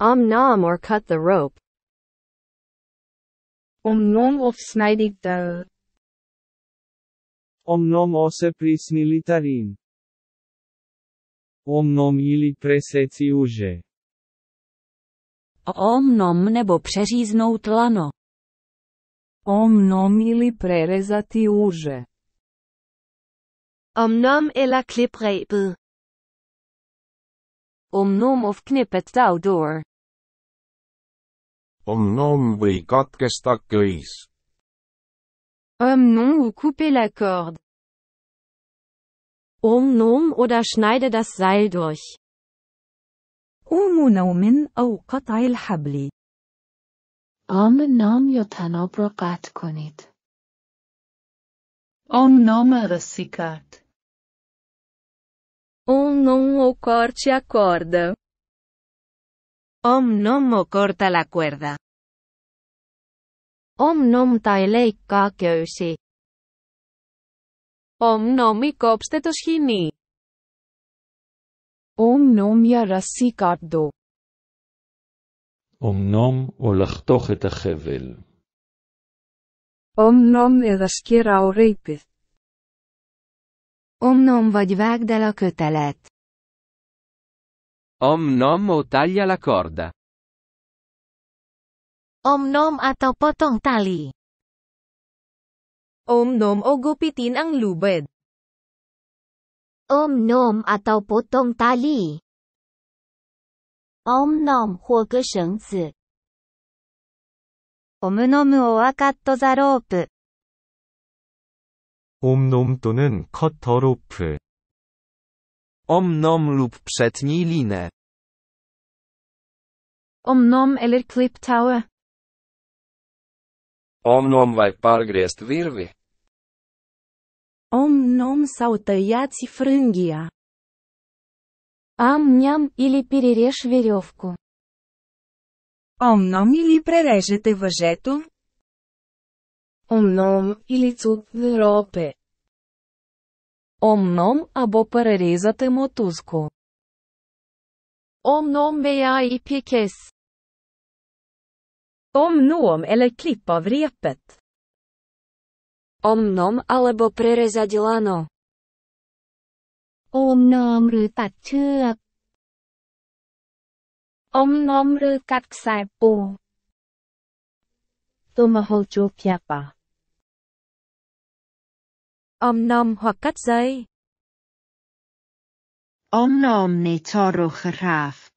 Om nom or cut the rope. Om nom of sny die tou. Om nom ose prisnili tarin. Om nom ili preseci uže. Om nom nebo přeříznout lano. Om nom ili prerezati uže. Om nom eller klip rebet. Om nom of knippet touw door. Om nom või katkesta köis. Om nom ou couper la corde. Om nom oder schneide das Seil durch. أم نوم أو قطع الحبل. آم نام یا تناب را قطع کنید. Om nom رسیکت. Om nom ou corte a corda. Om Nomo corta la cuerda. Om Nom tai leikkaa köysi. Om Nomi κόψτε το σχοινί. Om Nom ya rassi κάτω. Om Nom o lahtoch et hachevel. Omnom eða skera á reipið. Omnom vagy vágd el kötelet. Om nom o taglia la corda. Om nom atau potong tali. Om nom o ang lubed. Om nom atau potong tali. Om nom 或割绳子。Om nom or cut rope. Om nom 또는 cut the rope. 프. Om nom lub przetnij linę. Om nom eller klipp taue. Om nom vai pārgriezt virvi. Om nom sau tăiați frânghia. Ам ням или перережь веревку. Om nom или прережете въжето. Om nom или цуд ропе. Om nom abo prerezate мотузку. Om nom veya ipi kes. Om nom eller klipp av repet. Om nom alebo prerezať lano. โอมนอมหรือตัดเชือก Om nom หรือกัดខ្សែปู Tomahawk Piapa. Om nom hoặc cắt dây. Om nom ne torrwch y rhaff.